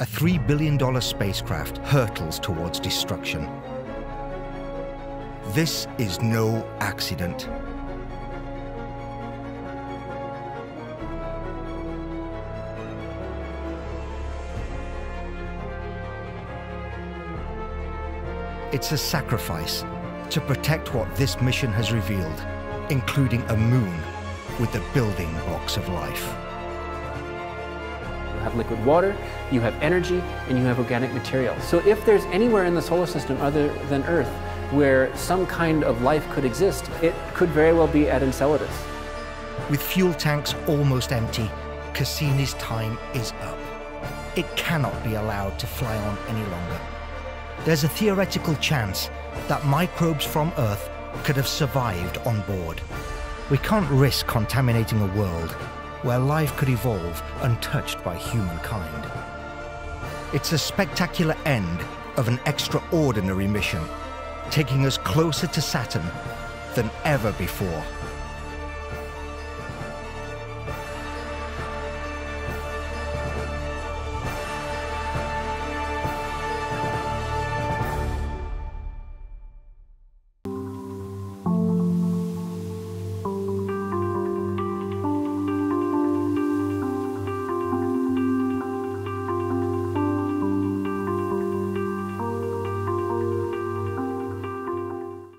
a $3 billion spacecraft hurtles towards destruction. This is no accident. It's a sacrifice to protect what this mission has revealed, including a moon with the building blocks of life. Have liquid water, you have energy, and you have organic material. So if there's anywhere in the solar system other than Earth where some kind of life could exist, it could very well be at Enceladus. With fuel tanks almost empty, Cassini's time is up. It cannot be allowed to fly on any longer. There's a theoretical chance that microbes from Earth could have survived on board. We can't risk contaminating a world where life could evolve untouched by humankind. It's a spectacular end of an extraordinary mission, taking us closer to Saturn than ever before.